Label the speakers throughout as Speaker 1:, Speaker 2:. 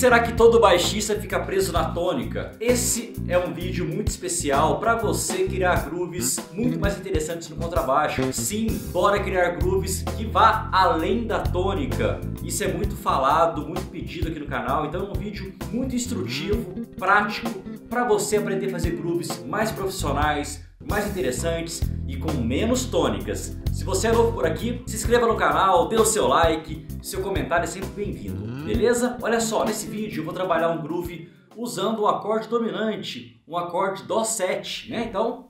Speaker 1: será que todo baixista fica preso na tônica? Esse é um vídeo muito especial para você criar grooves muito mais interessantes no contrabaixo. Sim, bora criar grooves que vá além da tônica. Isso é muito falado, muito pedido aqui no canal, então é um vídeo muito instrutivo, prático, para você aprender a fazer grooves mais profissionais, mais interessantes e com menos tônicas. Se você é novo por aqui, se inscreva no canal, dê o seu like, seu comentário é sempre bem-vindo, beleza? Olha só, nesse vídeo eu vou trabalhar um groove usando o acorde dominante, um acorde Dó7, né? Então,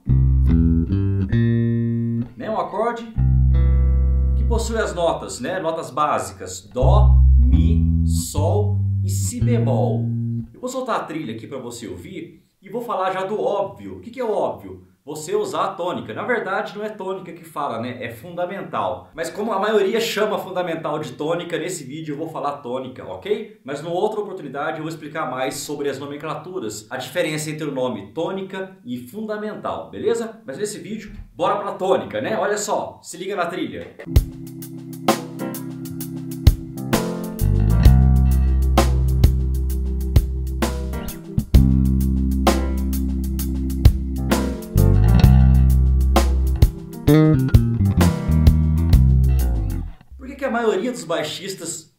Speaker 1: né, um acorde que possui as notas, né, notas básicas, Dó, Mi, Sol e Si bemol. Eu vou soltar a trilha aqui para você ouvir e vou falar já do óbvio. O que é óbvio? Você usar a tônica. Na verdade, não é tônica que fala, né? É fundamental. Mas como a maioria chama fundamental de tônica, nesse vídeo eu vou falar tônica, ok? Mas numa outra oportunidade eu vou explicar mais sobre as nomenclaturas, a diferença entre o nome tônica e fundamental, beleza? Mas nesse vídeo, bora pra tônica, né? Olha só, se liga na trilha. Por maioria dos baixistas,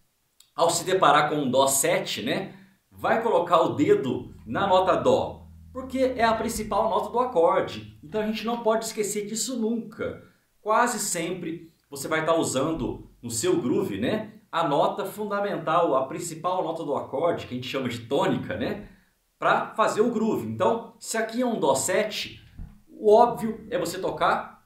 Speaker 1: ao se deparar com um Dó 7, né, vai colocar o dedo na nota Dó? Porque é a principal nota do acorde. Então a gente não pode esquecer disso nunca. Quase sempre você vai estar usando no seu groove, né, a nota fundamental, a principal nota do acorde, que a gente chama de tônica, né, para fazer o groove. Então, se aqui é um Dó 7, o óbvio é você tocar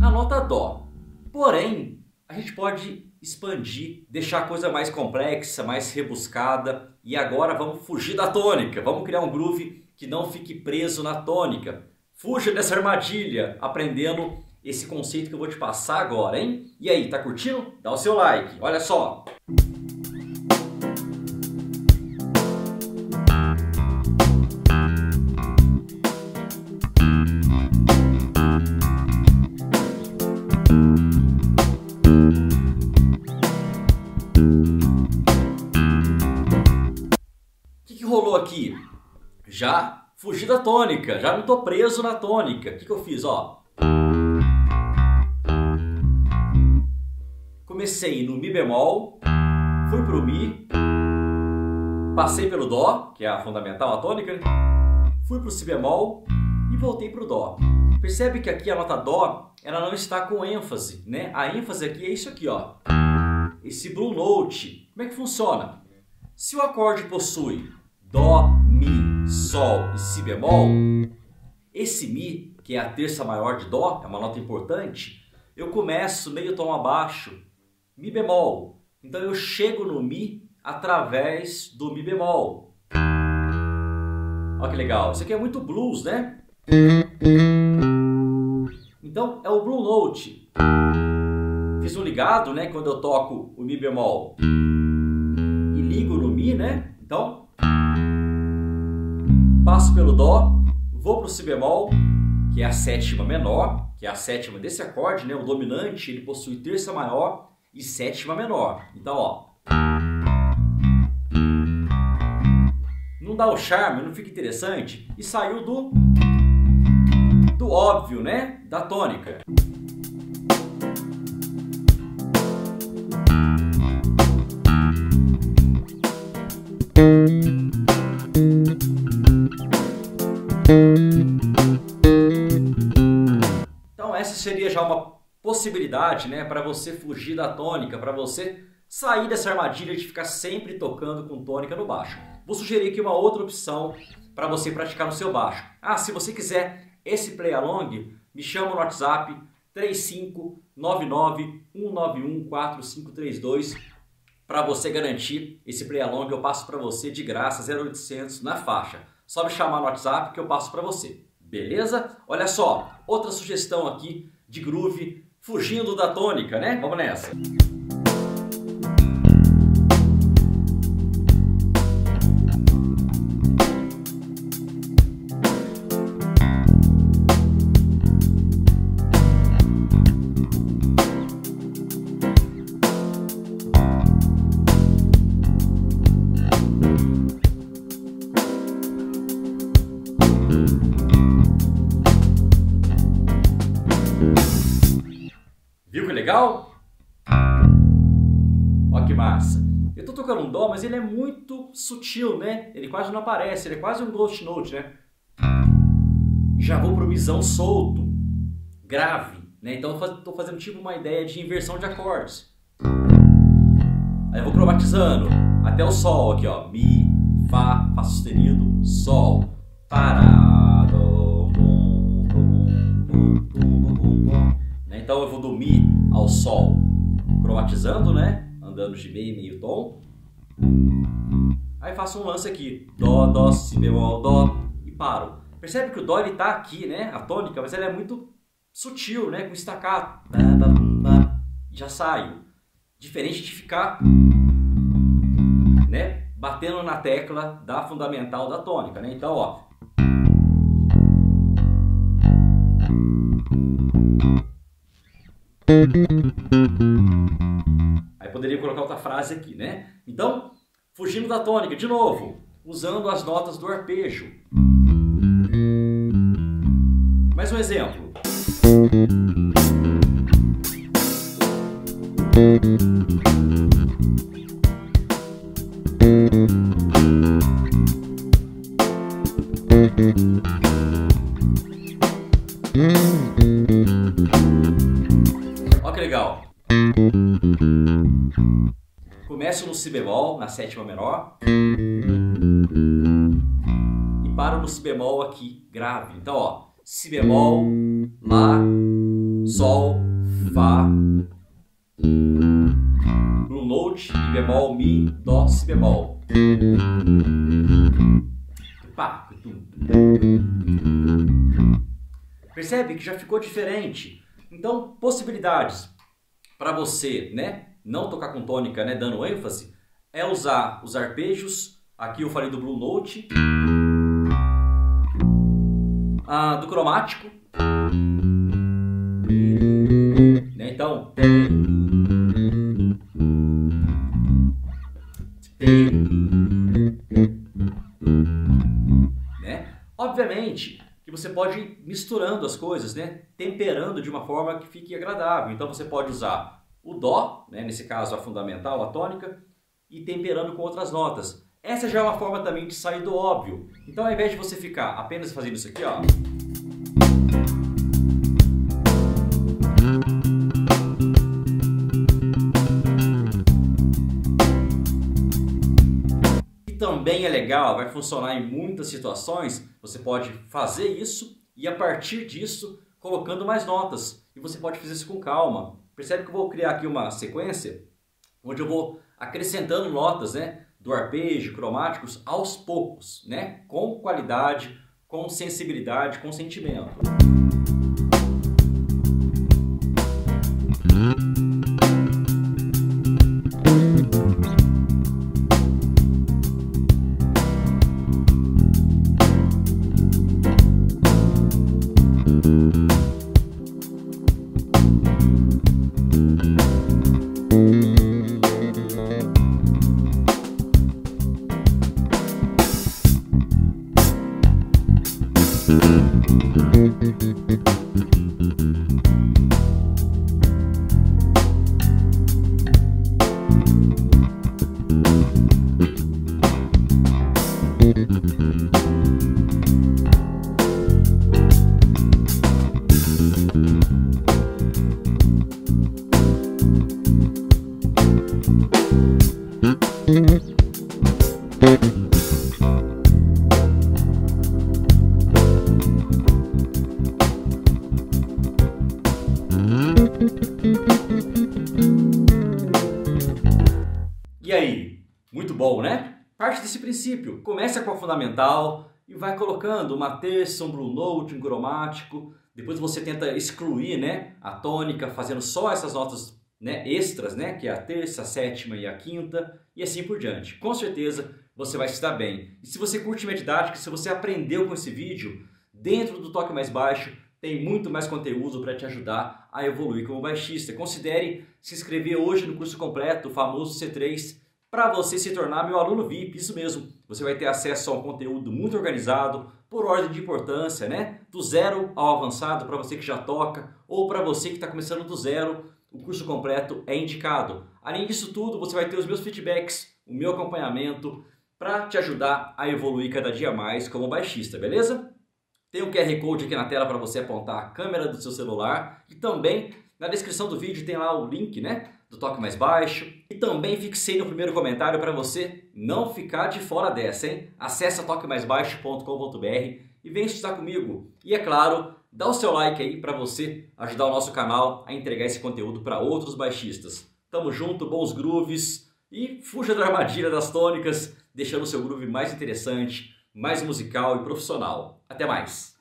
Speaker 1: a nota Dó. Porém, a gente pode expandir, deixar a coisa mais complexa, mais rebuscada. E agora vamos fugir da tônica, vamos criar um groove que não fique preso na tônica. Fuja dessa armadilha, aprendendo esse conceito que eu vou te passar agora, hein? E aí, tá curtindo? Dá o seu like. Olha só. Já fugi da tônica, já não estou preso na tônica. O que, que eu fiz? Ó, comecei no Mi bemol, fui para o Mi, passei pelo Dó, que é a fundamental, a tônica, fui para o Si bemol e voltei para o Dó. Percebe que aqui a nota Dó ela não está com ênfase, né? A ênfase aqui é isso aqui, ó. Esse Blue Note. Como é que funciona? Se o acorde possui Dó, Sol e Si bemol, esse Mi, que é a terça maior de Dó, é uma nota importante, eu começo meio tom abaixo, Mi bemol. Então eu chego no Mi através do Mi bemol. Olha que legal, isso aqui é muito blues, né? Então é o Blue Note. Fiz um ligado, né, quando eu toco o Mi bemol e ligo no Mi, né? Então passo pelo Dó, vou para o Si bemol, que é a sétima menor, que é a sétima desse acorde, né? O dominante ele possui terça maior e sétima menor. Então, ó. Não dá o charme, não fica interessante? E saiu do do óbvio, né? Da tônica. Possibilidade, né, para você fugir da tônica, para você sair dessa armadilha de ficar sempre tocando com tônica no baixo. Vou sugerir aqui uma outra opção para você praticar no seu baixo. Ah, se você quiser esse play along, me chama no WhatsApp 3599-191-4532 para você garantir esse play along eu passo para você de graça 0800 na faixa. Só me chamar no WhatsApp que eu passo para você. Beleza? Olha só, outra sugestão aqui de groove fugindo da tônica, né? Vamos nessa. Ele é muito sutil, né? Ele quase não aparece, ele é quase um ghost note, né? Já vou pro misão solto, grave, né? Então tô fazendo tipo uma ideia de inversão de acordes. Aí eu vou cromatizando até o sol aqui, ó. Mi, Fá, Fá sustenido, Sol, parado. Né? Então eu vou do Mi ao Sol, cromatizando, né? Andando de meio meio tom. Aí faço um lance aqui, Dó, Dó, Si bemol, Dó e paro. Percebe que o Dó ele tá aqui, né? A tônica, mas ela é muito sutil, né? Com estacato. Já saio. Diferente de ficar né, batendo na tecla da fundamental da tônica, né? Então, ó. Poderia colocar outra frase aqui, né? Então, fugindo da tônica, de novo, usando as notas do arpejo. Mais um exemplo. Começo no Si bemol, na sétima menor. E paro no Si bemol aqui, grave. Então, ó. Si bemol, Lá, Sol, Fá, Blue Note, Mi bemol, Mi, Dó, Si bemol. Pá. Percebe que já ficou diferente. Então, possibilidades para você, né, não tocar com tônica, né, dando ênfase, é usar os arpejos. Aqui eu falei do Blue Note, ah, do cromático. Né, então, né? Obviamente, que você pode ir misturando as coisas, né? temperando de uma forma que fique agradável. Então você pode usar o Dó, né? nesse caso a fundamental, a tônica, e temperando com outras notas. Essa já é uma forma também de sair do óbvio. Então ao invés de você ficar apenas fazendo isso aqui, ó, também é legal, vai funcionar em muitas situações. Você pode fazer isso e a partir disso colocando mais notas. E você pode fazer isso com calma. Percebe que eu vou criar aqui uma sequência onde eu vou acrescentando notas, né, do arpejo, cromáticos aos poucos, né, com qualidade, com sensibilidade, com sentimento. E aí? Muito bom, né? Parte desse princípio. Começa com a fundamental e vai colocando uma terça, um blue note, um cromático. Depois você tenta excluir, né, a tônica, fazendo só essas notas né, extras, né, que é a terça, a sétima e a quinta, e assim por diante. Com certeza você vai se dar bem. E se você curte minha didática, se você aprendeu com esse vídeo, dentro do toque mais baixo tem muito mais conteúdo para te ajudar a evoluir como baixista. Considere se inscrever hoje no curso completo, o famoso C3 para você se tornar meu aluno VIP. Isso mesmo, você vai ter acesso a um conteúdo muito organizado, por ordem de importância, né? Do zero ao avançado, para você que já toca, ou para você que está começando do zero, o curso completo é indicado. Além disso tudo, você vai ter os meus feedbacks, o meu acompanhamento, para te ajudar a evoluir cada dia mais como baixista, beleza? Tem o QR Code aqui na tela para você apontar a câmera do seu celular e também na descrição do vídeo tem lá o link, né, do toque mais baixo. E também fixei no primeiro comentário para você não ficar de fora dessa, hein? Acesse toquemaisbaixo.com.br e vem estudar comigo. E é claro, dá o seu like aí para você ajudar o nosso canal a entregar esse conteúdo para outros baixistas. Tamo junto, bons grooves e fuja da armadilha das tônicas, deixando o seu groove mais interessante mais musical e profissional. Até mais!